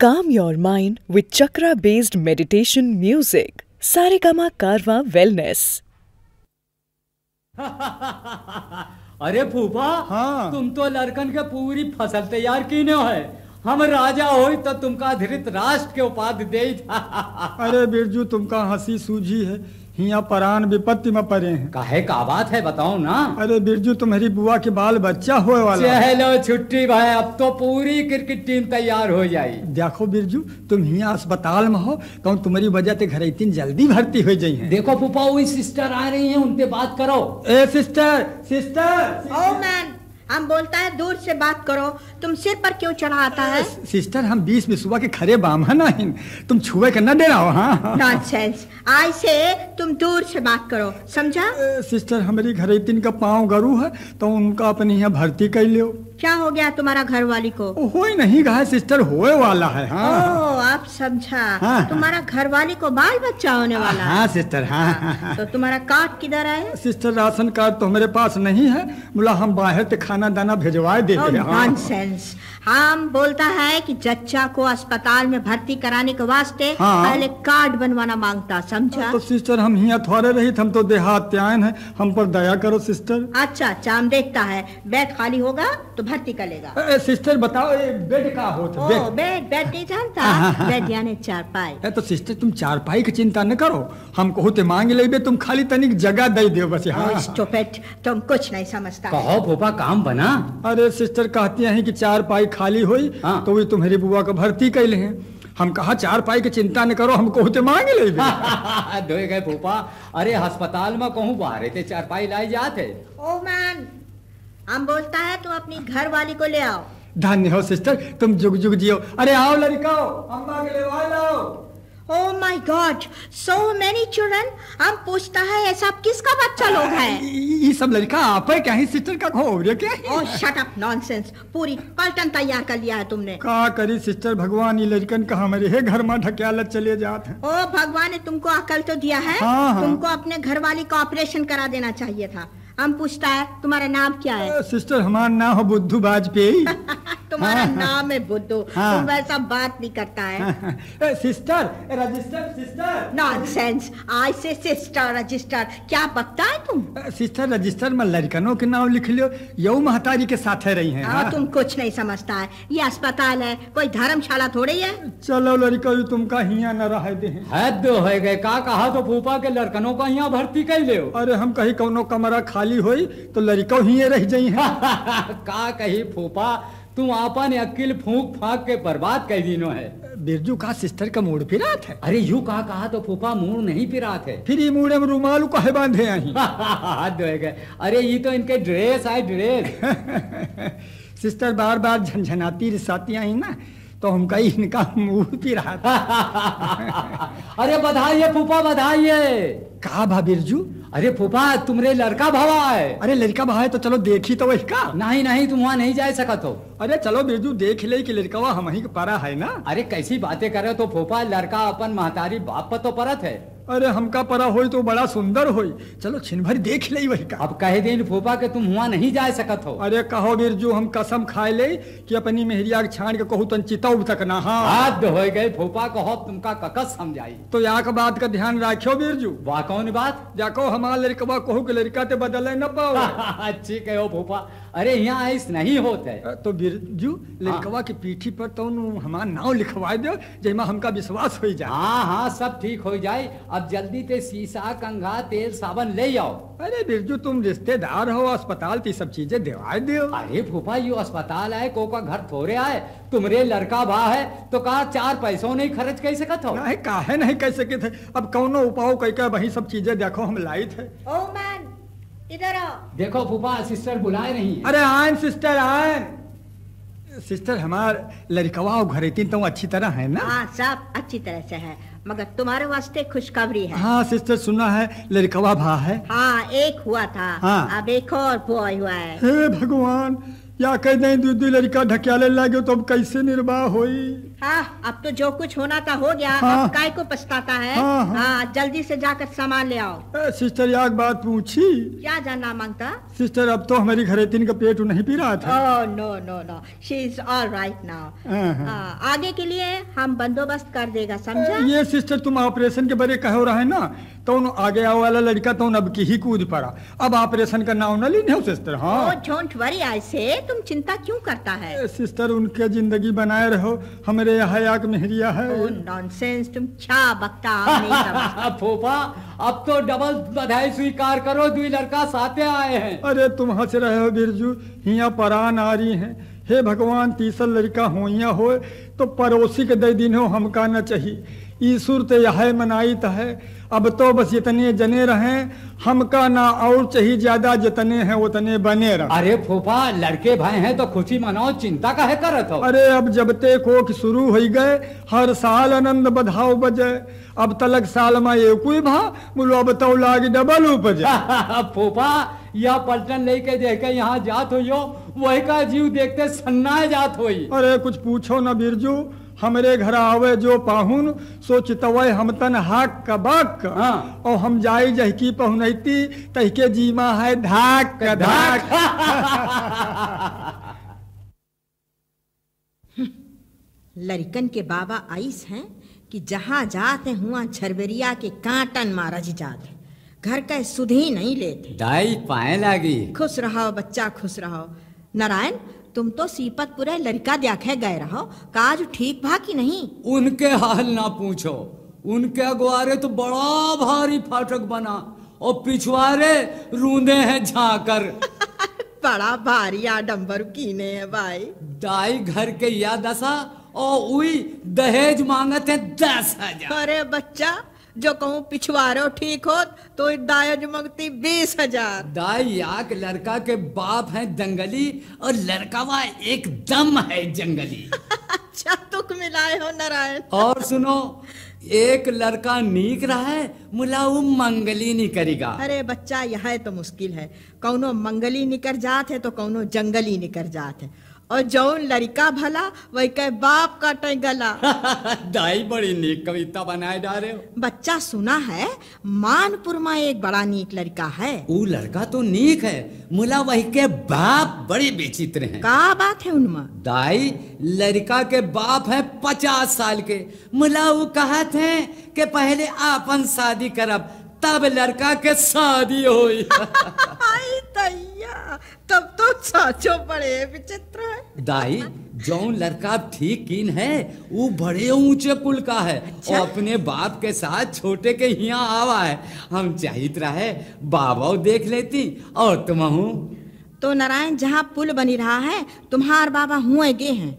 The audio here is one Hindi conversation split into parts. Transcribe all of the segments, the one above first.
Calm your mind with chakra based meditation music Saregama Carvaan wellness अरे फूफा हाँ। तुम तो लड़कन के पूरी फ़सल तैयार कीने है हम राजा हो तो तुमका धृत राष्ट्र के उपाधि दे अरे बिरजू तुमका हँसी सूझी है। हिया परान विपत्ति में पड़े हैं। काहे का बात है बताओ ना। अरे बिरजू तुम्हारी बुआ के बाल बच्चा होए वाला। है। चलो छुट्टी भाई अब तो पूरी क्रिकेट टीम तैयार हो जाई। देखो बिरजू तुम हिया अस्पताल में हो कहूँ तुम्हारी वजह से घर इतनी जल्दी भर्ती हो जाई है। देखो फूफा वही सिस्टर आ रही है उनसे बात करो। ए सिस्टर सिस्टर ओ मैन हम बोलता है दूर से बात करो तुम सिर पर क्यों चढ़ाता है? सिस्टर हम बीस में सुबह के खरे बाम है। ना तुम छुए के न दे रहा हो हाँ। नॉनसेंस आई से तुम दूर से बात करो समझा? सिस्टर हमारी घर इतनी का पाँव गरू है तो उनका अपने यहाँ भर्ती कर लियो। क्या हो गया तुम्हारा घर वाली को? ओ, होई नहीं कहा सिस्टर होए वाला है हाँ। ओ आप समझा। हाँ। तुम्हारा घर वाली को बाल बच्चा होने वाला है। हाँ सिस्टर हाँ, हाँ, हाँ। तो तुम्हारा कार्ड किधर है सिस्टर राशन कार्ड तो हमारे पास नहीं है। बोला हम बाहर से खाना दाना भिजवाए देते हैं हाँ। नॉनसेंस हम बोलता है कि जच्चा को अस्पताल में भर्ती कराने के वास्ते हाँ। पहले कार्ड बनवाना माँगता समझा? तो सिस्टर हम यहाँ थोड़े रही हम तो देहात्यायन है हम पर दया करो सिस्टर। अच्छा अच्छा हम देखता है। बेड खाली होगा तो भर्ती कर लेगा। ए, ए, सिस्टर बताओ ये बेड का होता ओ बेड। बेड बेड नहीं जानता? हाँ, हाँ, बेड यानी चारपाई। ए, तो सिस्टर तुम चारपाई की चिंता न करो। हम कहू ते मांग लेबे तुम खाली तनिक जगह दे दो बस। हाँ तुम कुछ नहीं समझता। कहो फूफा काम बना। अरे सिस्टर कहती है की चार पाई खाली हुई हाँ। तो वे तुम्हारी बुआ का भर्ती कैले हैं। हम कहा चार पाई की चिंता न करो हम कहू ते मांग ले धोए गए फूफा। अरे अस्पताल में कहूँ बाहर थे चार पाई लाई जाते ओ मैन हम बोलता है तुम अपनी घर वाली को ले आओ। धन्य हो सिस्टर तुम जुग जुग जियो। अरे आओ लड़काओ अम्मा के लिए आ लाओ ओ my god so many children हम पूछता है ये सब किसका बच्चा लोग है? ये सब लड़का आप है क्या? ही सिस्टर का हो रे क्या? ओ शट अप नॉनसेंस पूरी पलटन तैयार कर लिया है तुमने। का करी सिस्टर भगवान ये लड़कन का हमारे है घर में ढकेलत चले जाते हैं। ओ भगवान ने तुमको अकल तो दिया है? हाँ, हाँ। तुमको अपने घर वाली का ऑपरेशन करा देना चाहिए था। हम पूछता है तुम्हारा नाम क्या है? सिस्टर हमारा नाम है बुद्धू वाजपेयी। तुम्हारा हाँ, हाँ। नाम है बुद्धू। हाँ। तुम वैसा बात नहीं करता है। ए, sister register sister. Nonsense I say sister register क्या बकता है तुम? सिस्टर रजिस्टर में लड़कनों के नाम लिख लियो। यऊ महतारी के साथ है रही है हाँ हाँ। तुम कुछ नहीं समझता है। ये अस्पताल है कोई धर्मशाला थोड़ी है? चलो लड़का ये तुमका हिया न रह दे हद हो गए का कहा तो फूफा के लड़कनों का यहाँ भर्ती कर ले अरे हम कहीं कौनो कमरा खाली होई तो लड़को ही रह जाई। हैं का कही फूफा तुम आपन अकिल फूक फाक के बर्बाद कर दिनो है। बिरजू का सिस्टर का मूड फिरा था अरे यू कहा कहा तो फूफा मुँह नहीं पिरा थे फिर ये मूड़े में रुमाल काहे बांधे आई हद हो गए। अरे ये तो इनके ड्रेस है ड्रेस। सिस्टर बार बार झंझनाती रिसाती आई ना तो हम कई इनका मुँह पिरा था। अरे बधाई फूफा बधाई कहा भा बिरजू? अरे फूफा तुमरे लड़का भावा है। अरे लड़का भावा है तो चलो देखी तो वही का नहीं नहीं तुम वहाँ नहीं जा सका तो अरे चलो बिरजू देख ले कि लड़का वहाँ हम ही पड़ा है ना। अरे कैसी बातें करे तो फूफा लड़का अपन महतारी बाप पर तो परत है। अरे हमका परा होई तो बड़ा सुंदर होई। चलो छिन भर देख ले वही का। अब कहे दिन फूफा के तुम हुआ नहीं जा सकत हो। अरे कहो बिरजू हम कसम खाए ले कि अपनी मेहरिया के छान के कहू तन चिताऊ तक ना। हाँ। हद हो गए फूफा कहो तुमका ककस समझाई। तो यहाँ का बात का ध्यान रखियो बिरजू वाह कौन बात? देखो हमारा लड़कवा कहू के लड़का ते बदले न पाओ। अच्छी कहो फूफा। अरे यहाँ ऐस नहीं होते तो बिरजू लड़कवा की पीठी पर तो हमारा नाव लिखवा दो जैमा हमका विश्वास हो जाए। हाँ हाँ सब ठीक हो जाए। अब जल्दी ते शीशा कंघा तेल साबन ले आओ। अरे बिरजू तुम रिश्तेदार हो अस्पताल की सब चीज़ें दिवा दो अरे फूफा यू अस्पताल है कोका घर थोड़े आए। तुमरे लड़का बा है तो कहा चार पैसों नहीं खर्च कर सकत हो? नहीं काहे नहीं कह सके थे? अब कौनो उपाय कह के वही सब चीज़ें देखो हम लाई थे ओ मैन इधर आओ। देखो फूफा सिस्टर बुलाए रही हैं। अरे आए सिस्टर आए सिस्टर हमार लड़कवा और घर इतनी तो अच्छी तरह है ना? हाँ सब अच्छी तरह से है मगर तुम्हारे वास्ते खुशखबरी है। हाँ सिस्टर सुना है लड़कवा भा है। हाँ एक हुआ था। हाँ। अब एक और बॉय हुआ है। हे भगवान या कह नहीं दू दू लड़का ढकियाले लगे तो अब कैसे निर्वाह होई? हाँ अब तो जो कुछ होना था हो गया हाँ। अब काय को पछताता है? हाँ, हाँ। हाँ जल्दी से जाकर सामान ले आओ। ए, सिस्टर या बात पूछी। क्या जानना माँगता? सिस्टर अब तो हमारी घरेतीन का पेट नहीं पी रहा था। ओह no no no she is all right now हाँ, हाँ। आगे के लिए हम बंदोबस्त कर देगा समझा? ये सिस्टर तुम ऑपरेशन के बारे कहो रहे ना तो उन आगे आओ वाला लड़का तो अब की ही कूद पड़ा। अब ऑपरेशन का नाम न लेने हो सिस्टर ओ हाँ डोंट वरी ऐसे तुम चिंता क्यों करता है? सिस्टर उनके ज़िंदगी बनाए रहो। हमारे यहाँ याक मेहरिया है। ओ नॉनसेंस तुम क्या बकता फूफा अब तो डबल बधाई स्वीकार करो दुई लड़का साथे आए हैं। अरे तुम हंस रहे हो बिरजू हिया परान आ रही हैं। हे भगवान, तीसर लड़का हो या हो तो पड़ोसी के दे दिन हो हमका न चाहिए ईश्वर तो यह मनाई त है। अब तो बस इतने जने रहे हमका ना और चाहिए ज़्यादा जितने हैं उतने बने रहे। अरे फूफा लड़के भाई हैं तो खुशी मनाओ चिंता काहे करत हो? अरे अब जब ते कोख शुरू हो गए हर साल आनंद बधाओ बजे। अब तलक साल में एक ही भा बोलो अब तो लाग डबल उपजे। फूफा यह पलटन लेके देखे यहाँ जात हो वही का जीव देखते सन्नाए जात हो अरे कुछ पूछो न बिरजू हमरे घर आवे जो पाहुन सो चितवे हम तन हाक का बाक का हाँ। और हम जाई जहकी पहुनैती तहके जीमा है धाक का धाक। लड़कन के बाबा आइस हैं कि जहाँ जाते हुआ झरबेरिया के कांटन मारज जाते घर का सुधी नहीं लेते। दाई पाए लागी। खुश रहो बच्चा खुश रहो। नारायण तुम तो सीपतपुरे लड़का देखे गए रहो। काज ठीक भा कि नहीं। उनके हाल ना पूछो। उनके अगुआरे तो बड़ा भारी फाटक बना। और पिछवारे रूंदे हैं झाकर। बड़ा भारी आडम्बर कीने है भाई। दाई घर के या दशा और उई दहेज मांगते है दस हज़ार। अरे बच्चा जो कहूँ पिछवारो ठीक हो तो दायज मंगती बीस हज़ार। दाई याक लड़का के बाप है दंगली और लड़का वह एकदम है जंगली। अच्छा तुक मिलाए हो नारायण। और सुनो एक लड़का नीक रहा है मुला वो मंगली नहीं करेगा। अरे बच्चा यह तो मुश्किल है। कौनो मंगली निकर जात है तो कौनो जंगली निकर जात है। और जौन लड़का भला वही के बाप काटे गला। दाई बड़ी नीक कविता बनाए डाले हो। बच्चा सुना है मानपुर में एक बड़ा नीक लड़का है। वो लड़का तो नीक है मुला वही के बाप बड़े विचित्र हैं। का बात है उनमें? दाई लड़का के बाप है पचास साल के। मुला वो कहा थे कि पहले आपन शादी करब तब लड़का के शादी हो तब तो साचो बड़े विचित्र है। दाई जौन लड़का ठीक किन है वो बड़े ऊँचे कुल का है अच्छा? और अपने बाप के साथ छोटे के यहाँ आवा है। हम चाहित रहे बाबा देख लेती और तुम हूँ। तो नारायण जहाँ पुल बनी रहा है तुम्हार बाबा हुए गे हैं।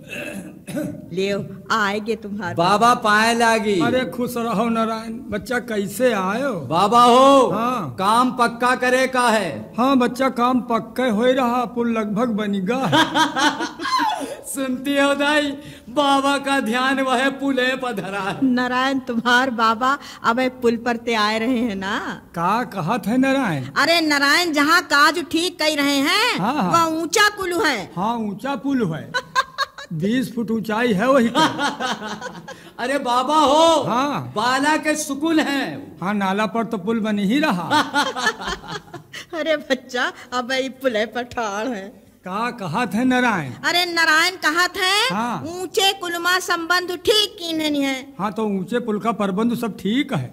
ले आएगे तुम्हार। बाबा पाए लागी। अरे खुश रहो नारायण बच्चा कैसे आयो? बाबा हो हाँ। काम पक्का करे का है। हाँ बच्चा काम पक्का हो रहा पुल लगभग बनीगा सुनती हो दाई बाबा का ध्यान वह पुले पर धरा है। नारायण तुम्हार बाबा अब पुल पर ते आए रहे हैं ना? का कहा था नारायण? अरे नारायण जहाँ काज ठीक कर रहे हैं हाँ, हाँ। वह ऊँचा कुलू है। हाँ ऊँचा पुल है। बीस फुट ऊंचाई है वही। अरे बाबा हो हाँ। बाला के सुकुल है। हाँ नाला पर तो पुल बन ही रहा। अरे बच्चा अब पुले पर ठाड़ है। का कहा थे नारायण? अरे नारायण कहा थे ऊँचे हाँ। कुलमा संबंध ठीक की नहीं है। हाँ तो ऊँचे पुल का प्रबंध सब ठीक है।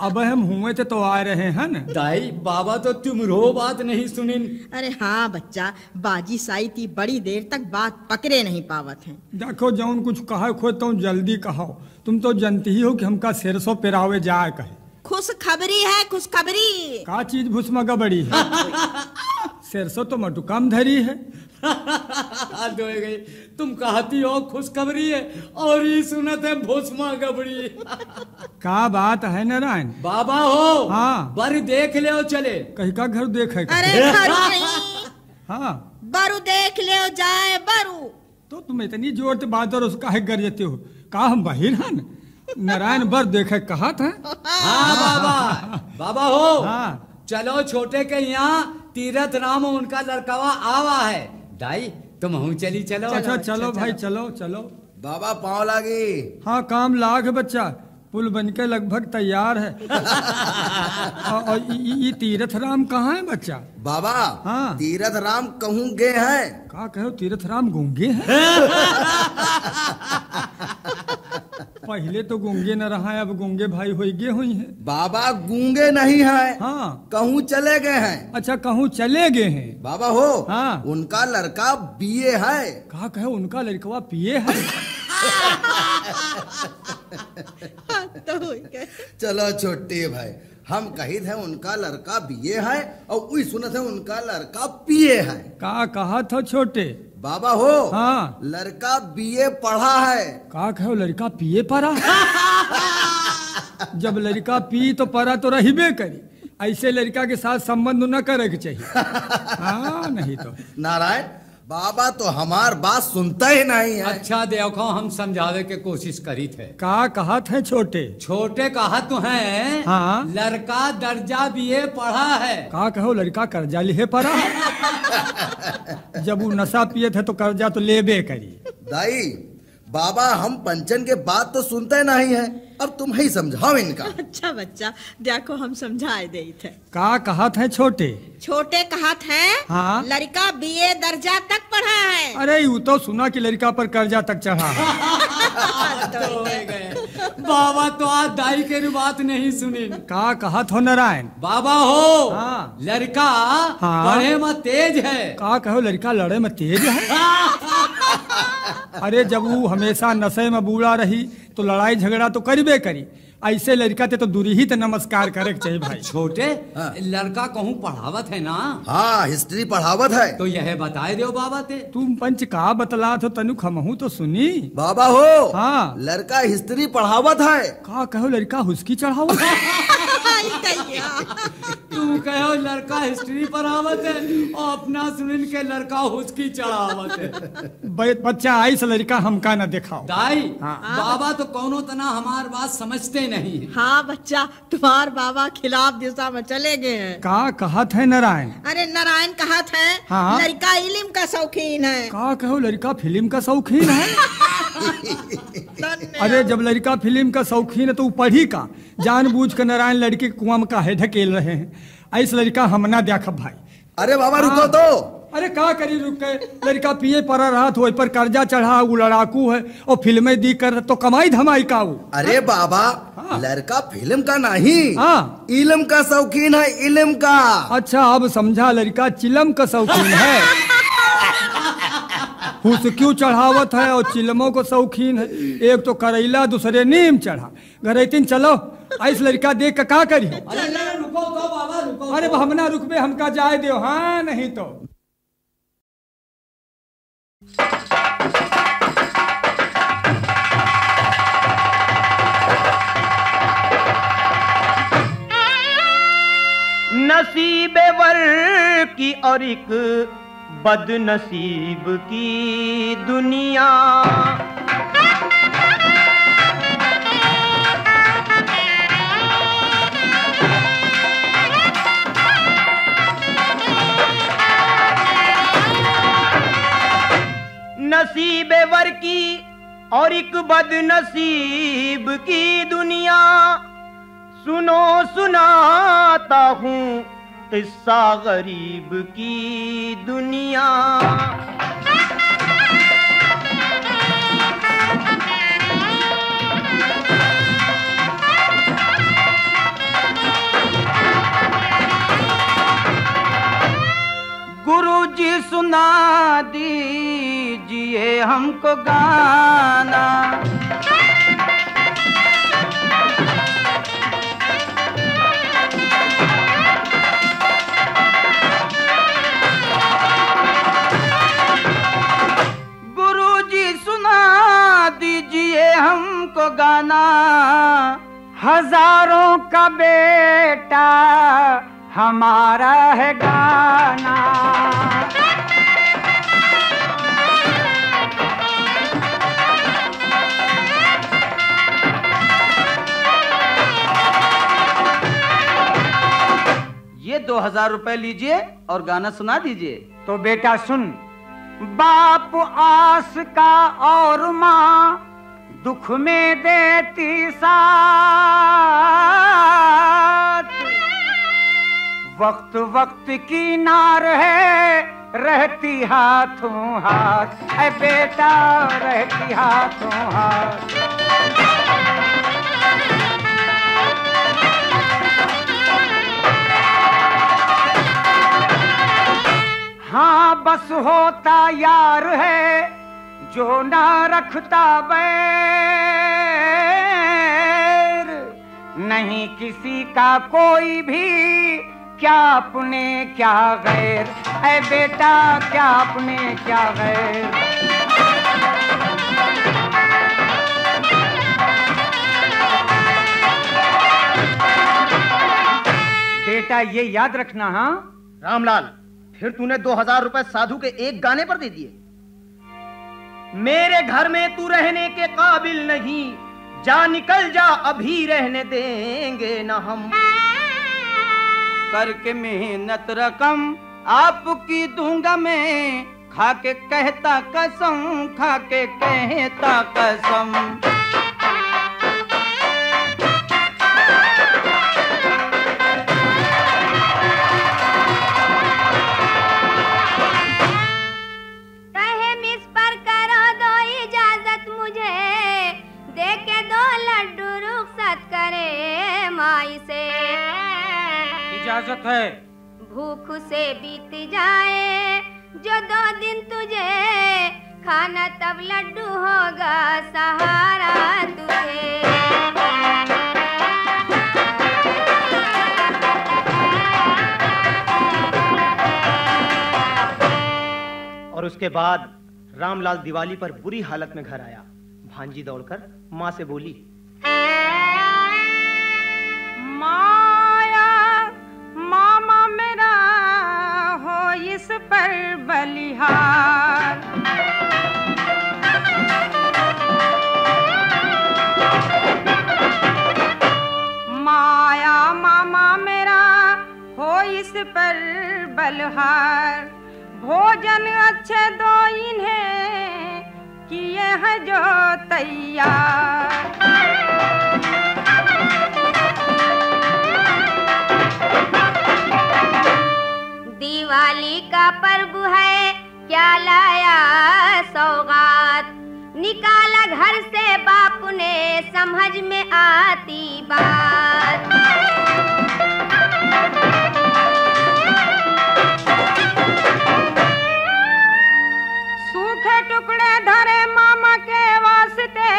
अब हम हुए थे तो आ रहे हैं न? दाई बाबा तो तुम रो बात नहीं सुनी अरे हाँ बच्चा बाजी साई थी बड़ी देर तक बात पकड़े नहीं पावत हैं। देखो जौन कुछ कहा खो तो जल्दी कहो। तुम तो जानती ही हो कि हमका शेरसो पेरावे जाए कहे। खुश खबरी है खुश खबरी का चीज़ भूसमगा बड़ी है? शेरसो तो मटुकाम धरी है। हो गई तुम कहती हो खुशखबरी है और ये सुनत है भोसमा गबड़ी। का बात है नारायण? बाबा हो हाँ। बर देख ले चले। कहीं का घर देखे का? अरे घरू नहीं। हाँ। बरू देख ले जाए बरू। तो तुम इतनी ज़ोर से बात और उसका है कर देते हो? का हम बहिर हन नारायण बर देखे कहा था हाँ बाबा। बाबा हो। हाँ। चलो छोटे के यहाँ तीरथ राम उनका लड़कावा आवा है। दाई तुम हूँ चली चलो। अच्छा चलो भाई चलो चलो। बाबा पाँव लागी। हाँ काम लाग बच्चा। पुल बनके लगभग तैयार है। और ई तीरथ राम कहाँ है बच्चा? बाबा हाँ। तीरथ राम कहूँ गए हैं। कहा कहो तीरथ राम गूँगे हैं। पहले तो गूँगे न रहा है अब गूँगे भाई हो गए हुई हैं। बाबा गूँगे नहीं है। हाँ। कहूँ चले गए हैं। अच्छा कहूँ चले गए हैं। बाबा हो हाँ। उनका लड़का बीए है। कहा कहे उनका लड़का पिए है। तो चलो छोटे भाई हम कही थे उनका लड़का बीए है और वही सुने थे उनका लड़का पिए है। का कहा था छोटे? बाबा हो हाँ। लड़का बीए पढ़ा है। का कहो लड़का पीए पढ़ा? जब लड़का पी तो पढ़ा तो रहीबे करी। ऐसे लड़का के साथ संबंध न करे के चाहिए। हाँ नहीं तो। नारायण बाबा तो हमार बात सुनता ही नहीं है। अच्छा देखो हम समझावे के कोशिश करी थे। का कहा थे छोटे? छोटे कहा तो है। हाँ। लड़का दर्जा बीए पढ़ा है। का कहो लड़का कर्जा लिए परा जब वो नशा पिए थे तो कर्जा तो लेबे करी। दाई बाबा हम पंचन के बात तो सुनते नहीं है। अब तुम ही समझाओ इनका। अच्छा बच्चा देखो हम समझाए दे थे का कहा थे छोटे? छोटे कहा थे हाँ। लड़का बीए दर्जा तक पढ़ा है। अरे यू तो सुना कि लड़का पर कर्जा तक चढ़ा है। तो हो गए। बाबा तो आज दाई के बात नहीं सुनी। का कहा थो नारायण? बाबा हो हाँ। लड़का हाँ। पढ़े में तेज है। का कहो लड़का लड़े में तेज है? अरे जब वो हमेशा नशे में बूढ़ा रही तो लड़ाई झगड़ा तो करबे करी। ऐसे लड़का ते तो दूरी ही ते नमस्कार करे के चाहिए भाई। छोटे हाँ। लड़का कहूँ पढ़ावत है ना? हाँ हिस्ट्री पढ़ावत है। तो यह बताए दो बाबा ते। तुम पंच का बतला तो तनु खमहू तो सुनी। बाबा हो हाँ। लड़का हिस्ट्री पढ़ावत है। का कहो लड़का हुस्की चढ़ावत है। तू कहो लड़का हिस्ट्री पर आवत है और अपना सुनिन के लड़का हुस्की चढ़ावत है बच्चा आई से लड़का हमका न दिखाओ दाई हाँ। बाबा तो कौनो तना हमार बात समझते नहीं हाँ बच्चा तुम्हार बाबा खिलाफ दिशा में चले गए हैं का कहा थे नारायण अरे नारायण कहा था हाँ। लड़का इल्म का शौकीन है का कहो लड़का फ़िल्म का शौकीन है। अरे जब लड़का फ़िल्म का शौकीन है तो पढ़ी का? जानबूझ कर नारायण लड़के के कुआँ में काहे ढकेल रहे हैं? ऐसे लड़का हम ना देख भाई। अरे बाबा रुको हाँ। तो। अरे का करी रुक? के लड़का पिए पड़ा रहा तो पर कर्जा चढ़ा वो लड़ाकू है और फ़िल्में दी कर तो कमाई धमाई का वो। अरे बाबा हाँ। लड़का फ़िल्म का नहीं। हाँ। इलम का शौकीन है इलम का। अच्छा अब समझा लड़का चिलम का शौकीन है। हुस क्यों चढ़ावत है और चिलमों को शौकीन है? एक तो करैला दूसरे नीम चढ़ा। घरेतिन चलो। ऐस लड़का देख के का करी अरे अरे, रुको तो बाबा रुको अरे तो। हमना रुकबे हमका जाए दो हाँ नहीं तो। नसीबे वर की और एक बदनसीब की दुनिया। नसीब वर की और एक बदनसीब की दुनिया। सुनो सुनाता हूँ किस्सा गरीब की दुनिया। गुरु जी सुना दीजिए हमको गाना। हमको गाना हज़ारों का बेटा हमारा है गाना। ये दो हज़ार रुपए लीजिए और गाना सुना दीजिए। तो बेटा सुन, बाप आस का और माँ दुख में देती साथ। वक्त वक्त की नार है, रहती हाथों हाथ। है बेटा, रहती हाथों हाथ। हाँ बस होता यार है जो ना रखता बैर, नहीं किसी का कोई भी, क्या अपने, क्या गैर? है बेटा, क्या अपने, क्या गैर? बेटा, ये याद रखना हाँ? रामलाल, फिर तूने दो हज़ार रुपए साधु के एक गाने पर दे दिए। मेरे घर में तू रहने के काबिल नहीं। जा निकल जा, अभी रहने देंगे न हम। करके मेहनत रकम आपकी दूँगा मैं। खा के कहता कसम खा के कहता कसम। इजाज़त है। भूख से बीत जाए जो दो दिन तुझे खाना तब लड्डू होगा सहारा तुझे। और उसके बाद रामलाल दिवाली पर बुरी हालत में घर आया। भांजी दौड़कर माँ से बोली इस पर बलिहार। माया मामा मेरा हो इस पर बलहार। भोजन अच्छे दो इन्हें किए हैं जो तैयार। दिवाली का पर्व है क्या लाया सौगात? निकाला घर से बाप ने समझ में आती बात। सूखे टुकड़े धरे मामा के वास्ते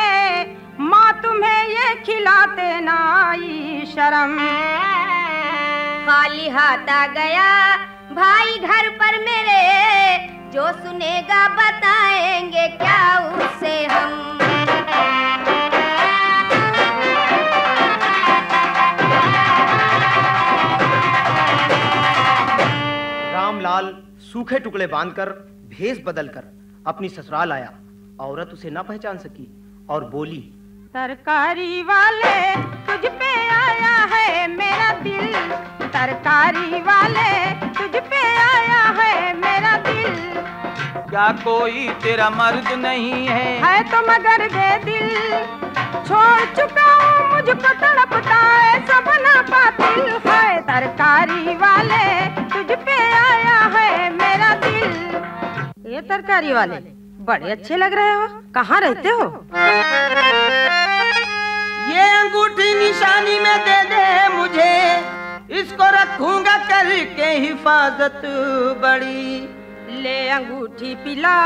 माँ तुम्हें ये खिलाते नाई शर्म। खाली हाथ आ गया भाई घर पर मेरे जो सुनेगा बताएँगे क्या उससे हम। रामलाल सूखे टुकड़े बांधकर भेष बदलकर अपनी ससुराल आया। औरत उसे न पहचान सकी और बोली तरकारी वाले तुझ पे मेरा दिल तरकारी वाले तुझ पे आया है मेरा दिल। क्या कोई तेरा मर्द नहीं है? है तो मगर दे दिल। छोड़ चुका हूँ मुझको तड़पता है सब ना पातिल है तरकारी वाले तुझ पे आया है मेरा दिल। ये तरकारी वाले बड़े अच्छे लग रहे हो। कहाँ रहते हो? ये अंगूठी निशानी में दे दे मुझे। इसको रखूँगा करके हिफाजत बड़ी। ले अंगूठी पिला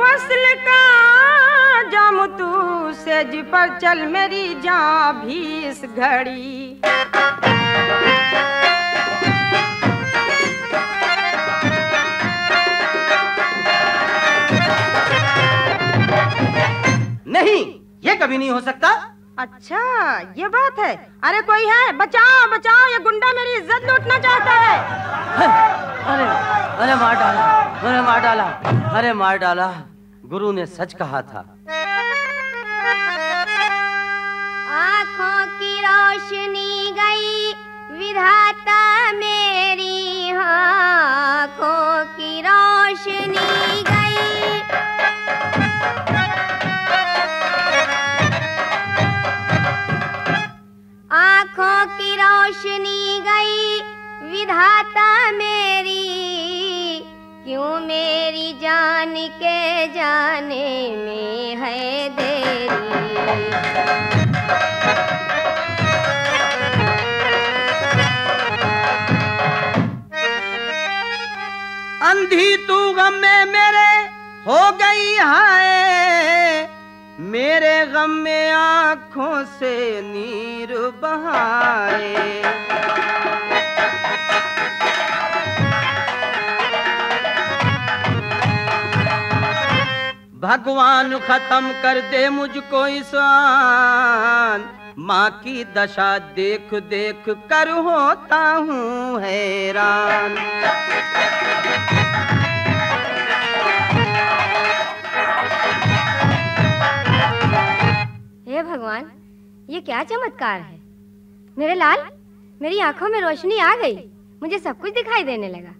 वसल का जाम तू सेज पर चल मेरी जा भी इस घड़ी। नहीं ये कभी नहीं हो सकता। अच्छा ये बात है। अरे कोई है बचाओ बचाओ ये गुंडा मेरी इज़्ज़त लूटना चाहता है। अरे अरे मार डाला अरे मार डाला अरे मार डाला। गुरु ने सच कहा था। आँखों की रोशनी गई विधाता मेरी आँखों की रोशनी गई। आँखों की रोशनी गई, विधाता मेरी। क्यों मेरी जान के जाने में है देरी? अंधी तू गम में मेरे हो गई हाय। मेरे गम में आँखों से नीर बहाए। भगवान खत्म कर दे मुझको इस आन माँ की दशा देख देख कर होता हूँ हैरान। हे भगवान, ये क्या चमत्कार है? मेरे लाल, मेरी आँखों में रोशनी आ गई। मुझे सब कुछ दिखाई देने लगा।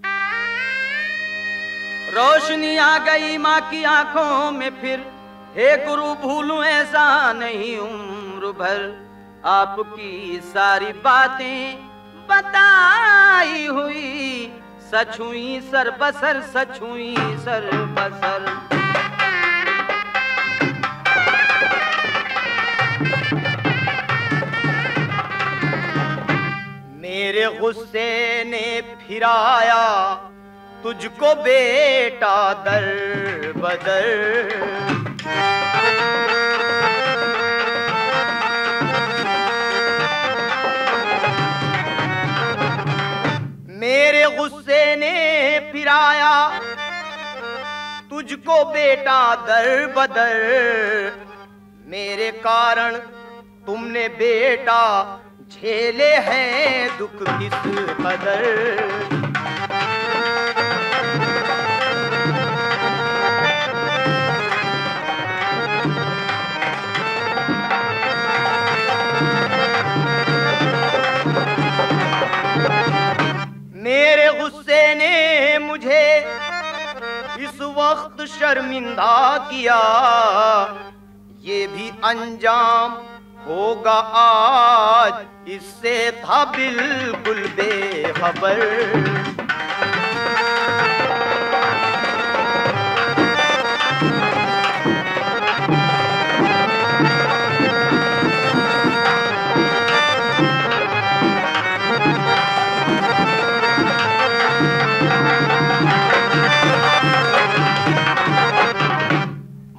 रोशनी आ गई माँ की आँखों में फिर। हे गुरु, भूलू ऐसा नहीं उम्र भर। आपकी सारी बातें बताई हुई। सच हुई सर बसर सच हुई सर बसर गुस्से ने फिराया, तुझको बेटा दर बदर। मेरे गुस्से ने फिराया, तुझको बेटा दर बदर। मेरे कारण तुमने बेटा झेले हैं दुख किस कदर? मेरे गुस्से ने मुझे इस वक्त शर्मिंदा किया। ये भी अंजाम होगा आज इससे था बिल्कुल बेखबर।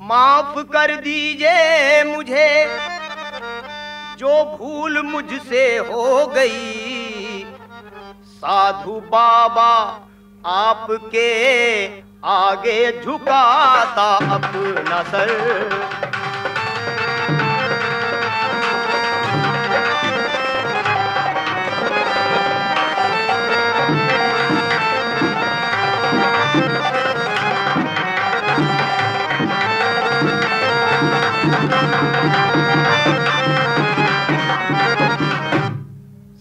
माफ़ कर दीजिए भूल मुझसे हो गई। साधु बाबा आपके आगे झुकाता अपना सर।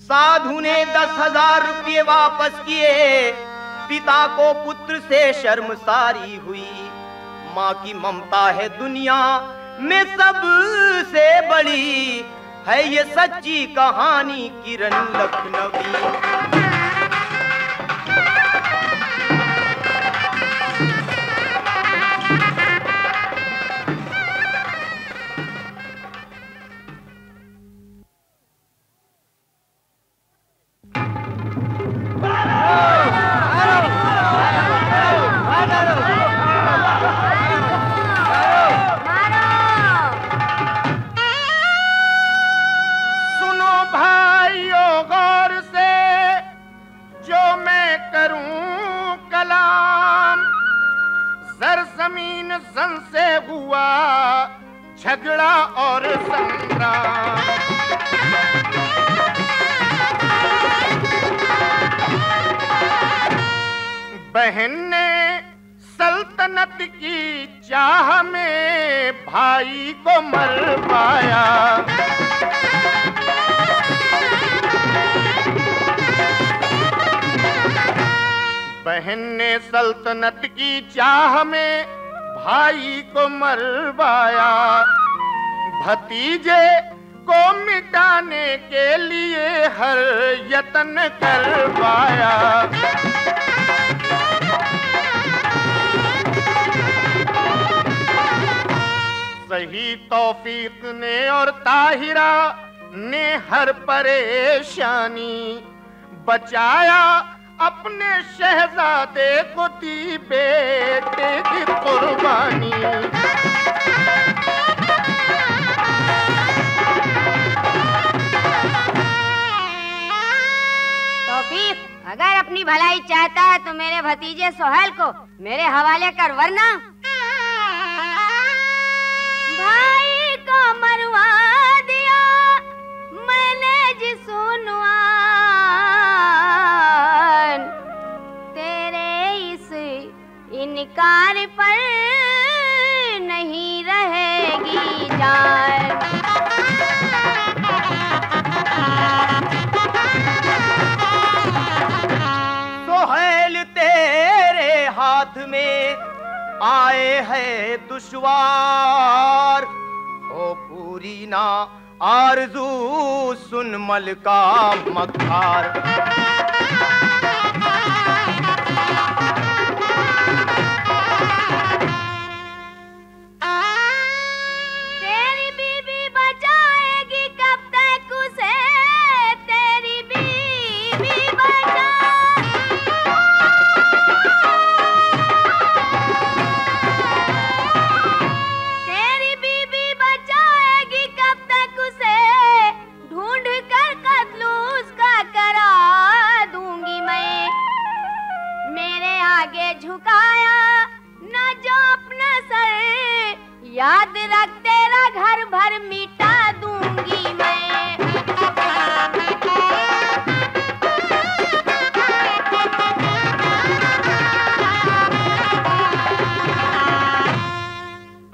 साधु ने दस हज़ार रुपये वापस किए। पिता को पुत्र से शर्मसारी हुई। माँ की ममता है दुनिया में सबसे बड़ी। है ये सच्ची कहानी किरण लखनवी। सनत की चाह में भाई को मरवाया। भतीजे को मिटाने के लिए हर यत्न करवाया। सही तौफीक ने और ताहिरा ने हर परेशानी बचाया। अपने शहजादे को दी बेटे की कुर्बानी। अगर अपनी भलाई चाहता है तो मेरे भतीजे सोहेल को मेरे हवाले कर, वरना। भाई को मरवा दिया, मैंने जिसुनवान तेरे इनकार पर नहीं रहेगी जान सोहेल तेरे हाथ में आए है दुश्वार। ओ पूरी ना आरज़ू सुन मलका तेरी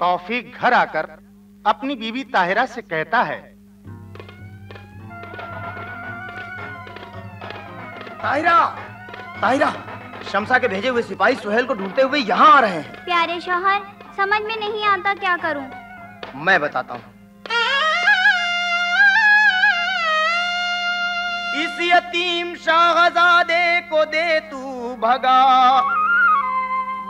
तौफीक घर आकर अपनी बीवी ताहिरा से कहता है। ताहिरा ताहिरा शमसा के भेजे हुए सिपाही सुहेल को ढूंढते हुए यहाँ आ रहे हैं। प्यारे शोहर समझ में नहीं आता क्या करूँ। मैं बताता हूँ। इस यतीम शाहजादे को दे तू भगा।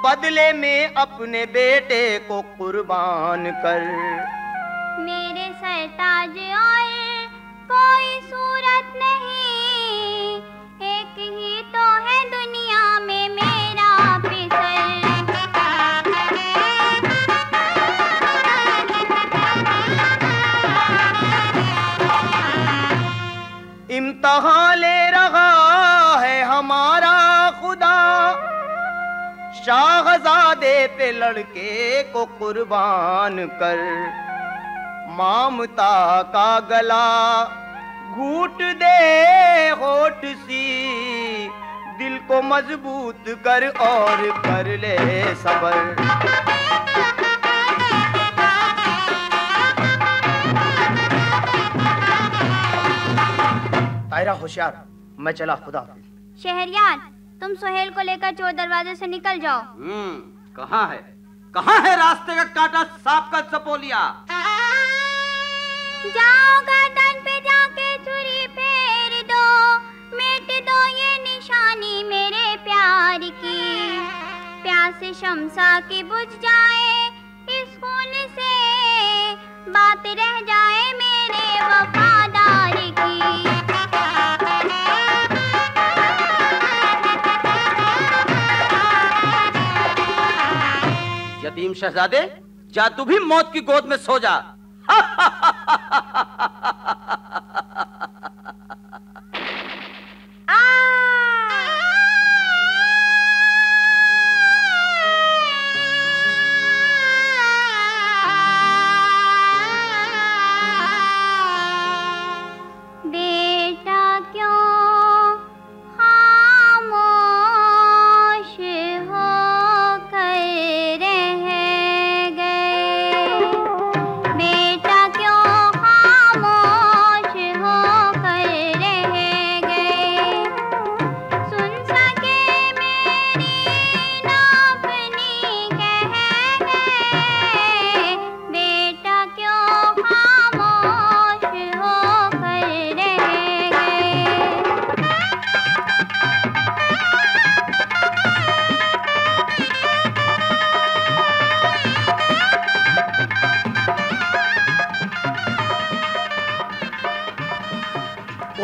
बदले में अपने बेटे को कुर्बान कर। मेरे सरताज और कोई सूरत नहीं। एक ही तो है दुनिया में मेरा पिसल इम्तहान ले शाहजादे पे लड़के को कुर्बान कर। मामता का गला घूट दे, होठ सी। दिल को मज़बूत कर और कर ले सबर। तायरा होशियार, मैं चला खुदा। शहरियार तुम सुहेल को लेकर चोर दरवाजे से निकल जाओ। हम्म कहाँ है? कहाँ है रास्ते का काटा सांप का सपोलिया जाओ गर्दन पे जाके छुरी फेर दो मिट दो ये निशानी मेरे प्यार की। प्यास शमसा की बुझ जाए इस खून से बात रह जाए मेरे वफादार यतीम शहजादे जा तू भी मौत की गोद में सो जा।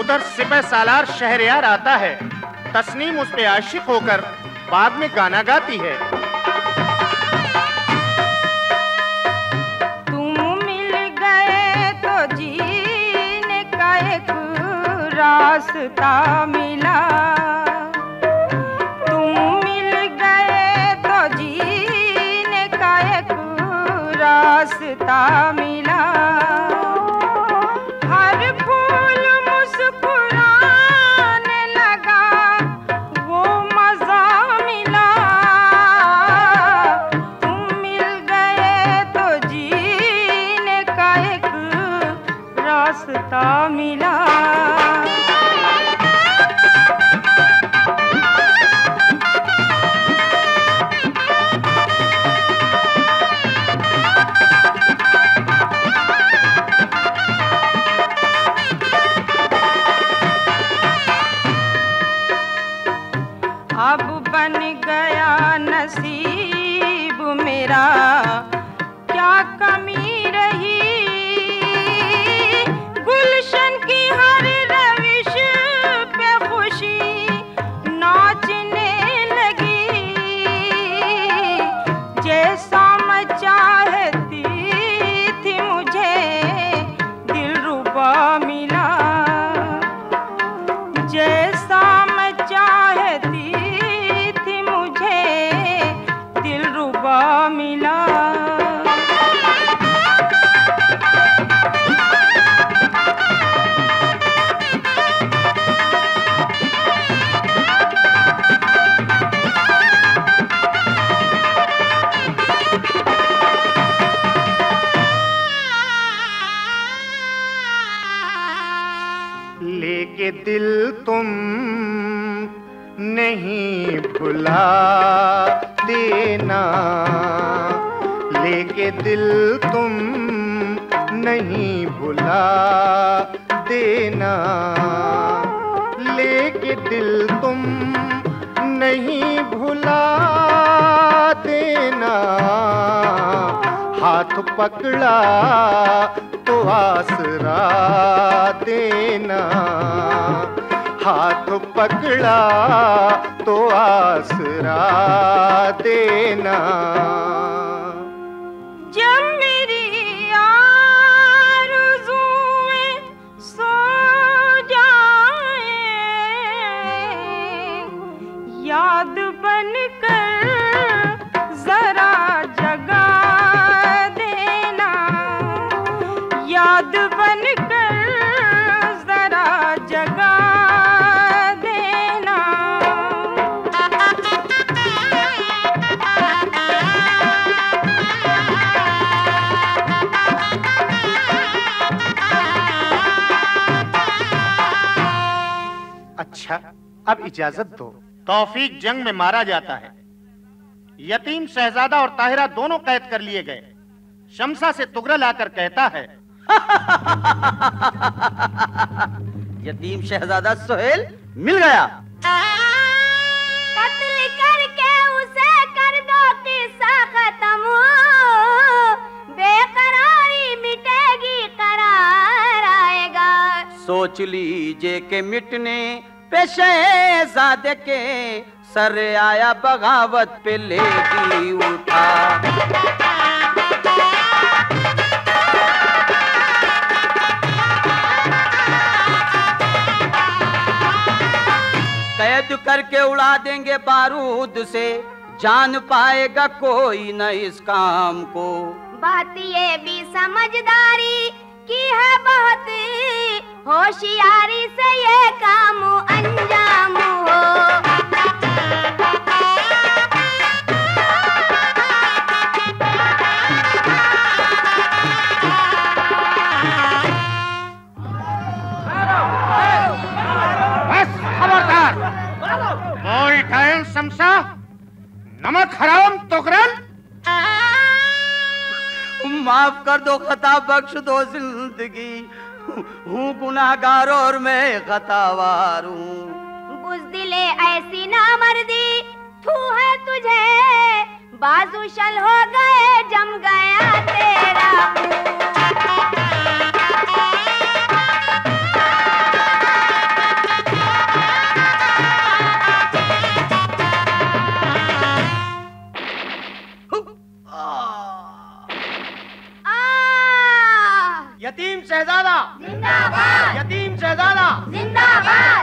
उधर सिपह सालार शहरयार आता है। तस्नीम उस पे आशिक होकर बाद में गाना गाती है। तुम मिल गए तो जीने का एक रास्ता मिला। तुम मिल गए तो जीने का एक रास्ता जैसा पकड़ा तो आसरा देना। अब इजाज़त दो। तौफीक जंग में मारा जाता है। यतीम शहजादा और ताहिरा दोनों कैद कर लिए गए। शमसा से तुगरल आकर कहता है यतीम शहजादा सोहेल मिल गया। कत्ल करके उसे कर दो किस्सा खत्म। बेकरारी मिटेगी करार आएगा। सोच लीजिए के मिटने पे शहजादे के सर आया बगावत पे लेगी उठा। कैद करके उड़ा देंगे बारूद से, जान पाएगा कोई न इस काम को। बात ये भी समझदारी की है बहुत होशियारी से ये काम अंजाम हो। कर दो खता बख्श दो ज़िंदगी। हूँ गुनागार और मैं खतावार हूँ। बुजदिले ऐसी ना मर्दी, तू है तुझे। बाजू शल हो गए, जम गया तेरा। शहजादा। यतीम शहजादा। जिंदाबाद।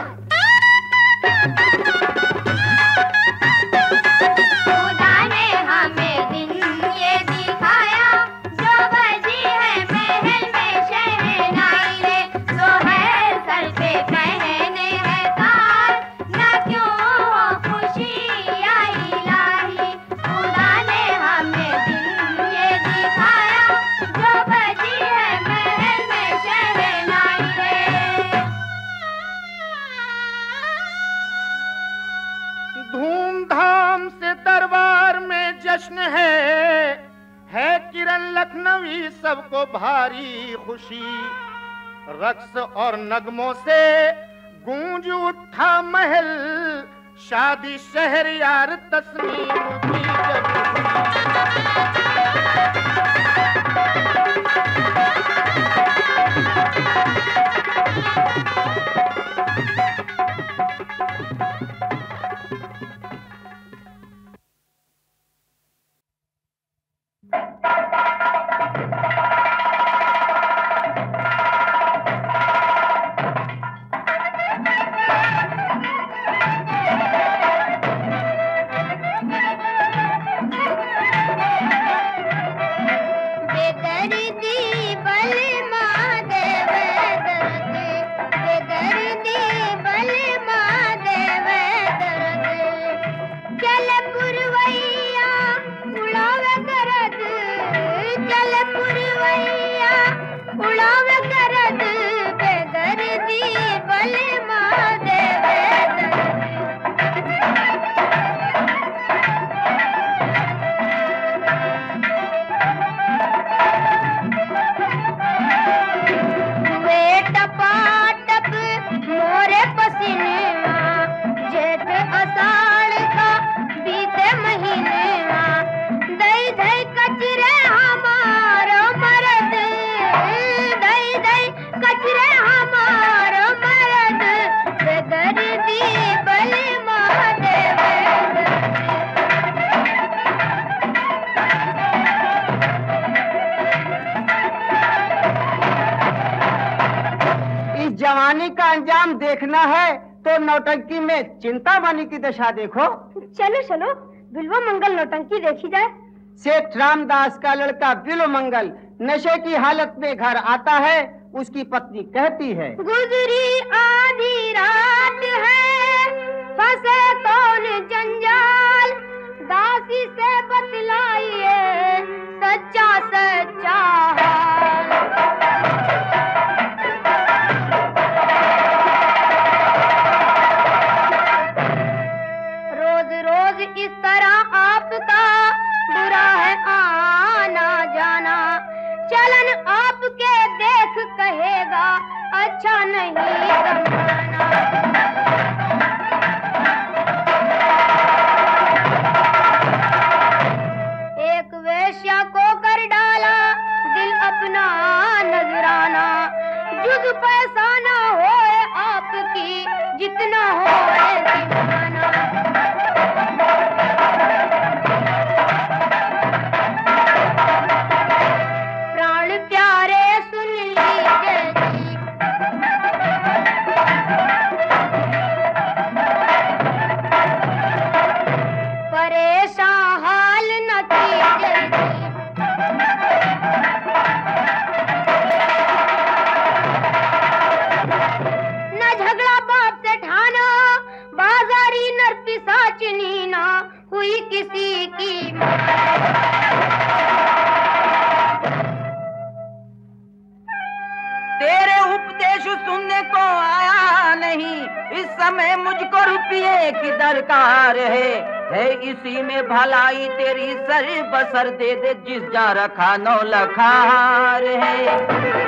सबको भारी खुशी। रक्स और नगमों से गूंज उठा महल, शादी, शहर, यार, तस्वीर जब अंजाम देखना है तो नौटंकी में चिंता मानी की दशा देखो। चलो चलो। बिल्वा मंगल नौटंकी देखी जाए। सेठ रामदास का लड़का बिलो मंगल नशे की हालत में घर आता है उसकी पत्नी कहती है। गुजरी आधी रात है फसे कौन जंजाल। दासी से बतलाइए सच्चा सच्चा हाल। पैसा अच्छा नहीं वैश्या को कर डाला, दिल अपना कमाना पैसा ना हो आपकी, जितना हो सर दे दे जिस जा रखा नौ लखार है।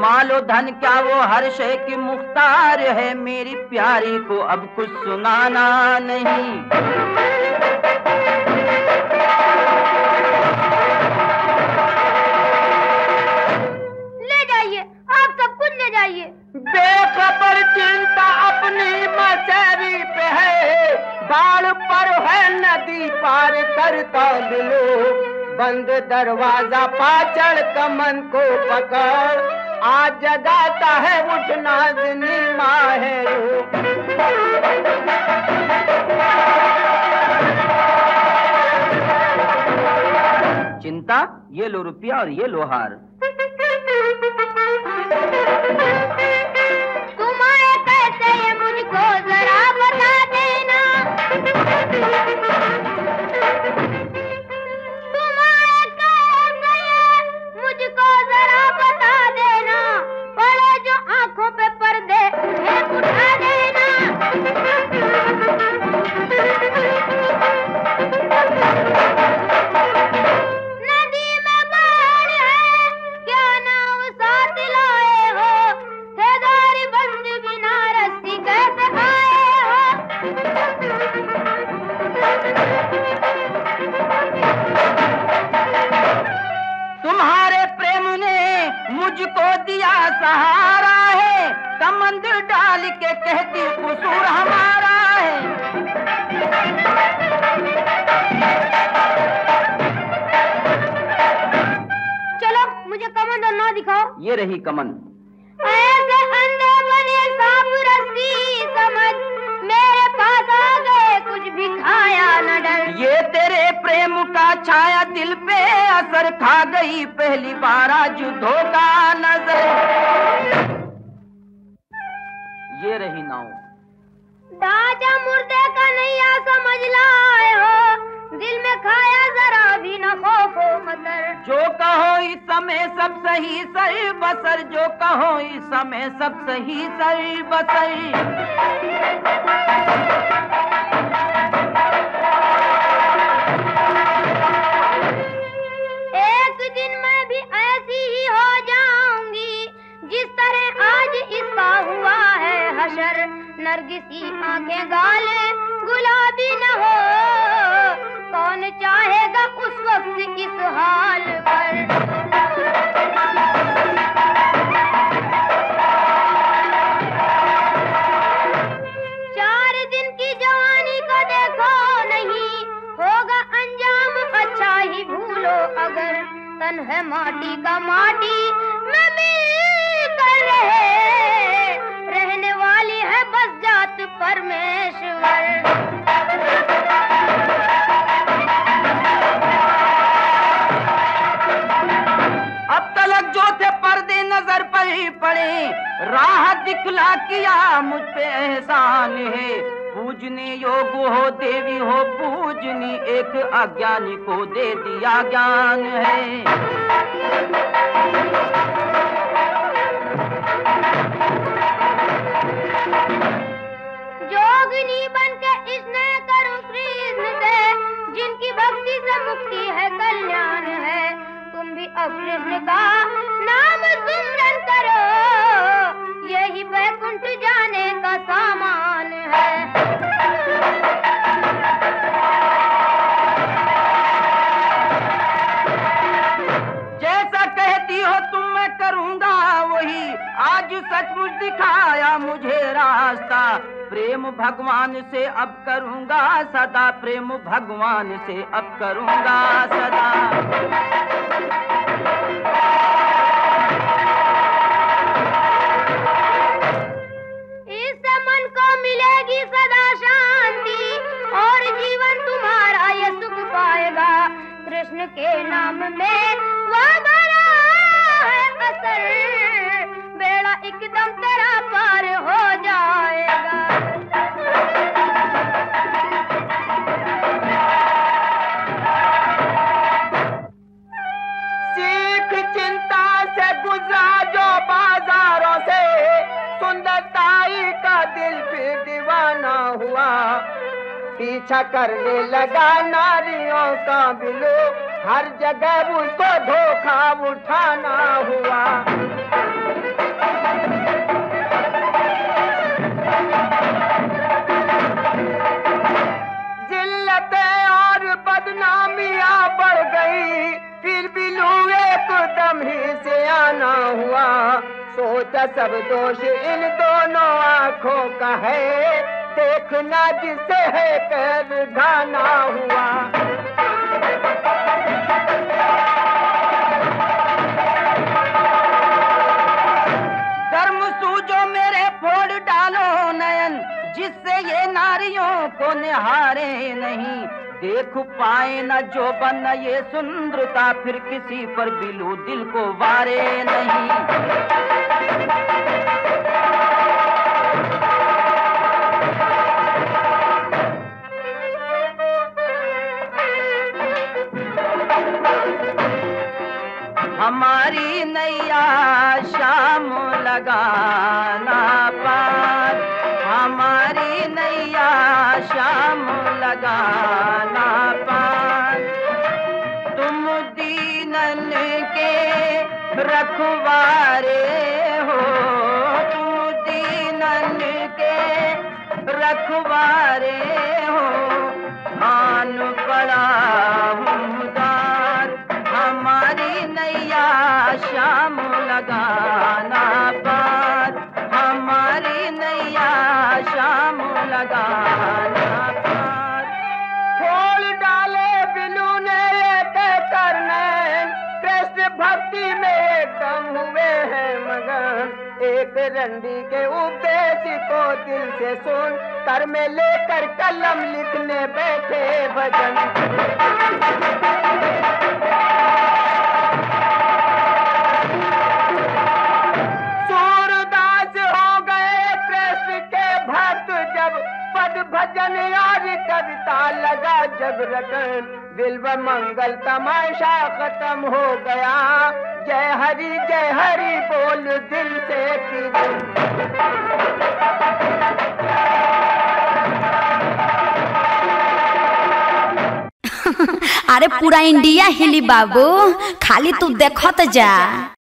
मालो धन क्या वो हर शय की मुख्तार है? मेरी प्यारी को अब कुछ सुनाना नहीं। ले जाइए आप सब कुछ ले जाइए। बेखबर चिंता अपनी मचेरी पे है। बाढ़ पर है नदी पार करता मिलो। बंद दरवाज़ा पाचड़ कमन को पकड़। आज जगाता है उठना जिनी चिंता ये लो रुपया और ये लो मुझको दिया सहारा है। कमंद डाल के कहती कसूर हमारा है। चलो मुझे कमंडर ना दिखाओ। ये रही कमन ऐसे अंधे बने सांप रस्सी समझ मेरे पास आ कुछ भी खाया न डर। ये तेरे प्रेम का छाया दिल पे असर खा गई। पहली बार आज धोखा नज़र। ये रही नाव। ढांचा मुर्दे का नैया समझ लाए हो। दिल में खाया जरा भी न खौफो मतर जो कहो इस समय सब सही सर बसर। जो कहो इस समय सब सही सर बसर। नरगिसी आँखें गाले गुलाबी न हो। कौन चाहेगा उस वक्त इस हाल पर? ही भूलो अगर, तन है माटी का माटी। में मिल कर रहे रहने वाली है बस जात परमेश्वर। अब तलक जो थे पर्दे नज़र पर ही पड़े। राह दिखला किया मुझ पे एहसान है। पूजने योग हो देवी हो पूजनी एक अज्ञानी को दे दिया ज्ञान है। भगवान से अब करूँगा सदा प्रेम, भगवान से अब करूँगा सदा। इससे मन को मिलेगी सदा शांति और जीवन तुम्हारा ये सुख पाएगा। कृष्ण के नाम में पीछा करने लगा, नारियों का बिलो। हर जगह उसको धोखा उठाना हुआ। जिल्लतें और बदनामियाँ बढ़ गई, फिर बिलू एकदम ही से आना हुआ। सोचा सब दोष इन दोनों आँखों का है। देखना जिसे है कर ढाना हुआ। धर्म सूझो मेरे फोड़ डालो नयन, जिससे ये नारियों को निहारे नहीं। देख पाए न जो बन ये सुंदरता, फिर किसी पर बिलू दिल को वारे नहीं। हमारी नैया शाम लगाना पार। हमारी नैया शाम लगाना पार। तुम दीनन के रखवारे हो। तुम दीनन के रखवारे हो। आन पड़ा शाम लगाना पार हमारी नैया शाम लगाना पार खोल डाले बिलू ने करने। कृष्ण भक्ति में कम हुए हैं मगन। एक रंडी के उपदेश को दिल से सुन। कर में लेकर कलम लिखने बैठे भजन। पद भजन और कविता लगा जब रटन बिल्व मंगल तमाशा खत्म हो गया। जय हरि जय हरि, बोल दिल से अरे पूरा इंडिया हिली बाबू, खाली तू देखत जा।